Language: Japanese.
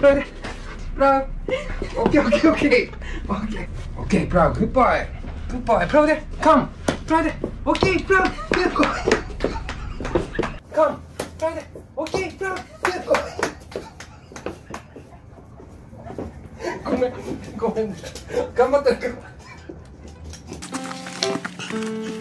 プラグ。プラグ。オッケーオッケーオッケーオッケーオッケープラグ。グ。ッバイグ。ッバイプラグ。でカムプラグ。でオッケープラグ。グ。ッバイカムプラグ。でオッケープラグ。グ。ッバイごめんごめん頑張ってる頑張ってる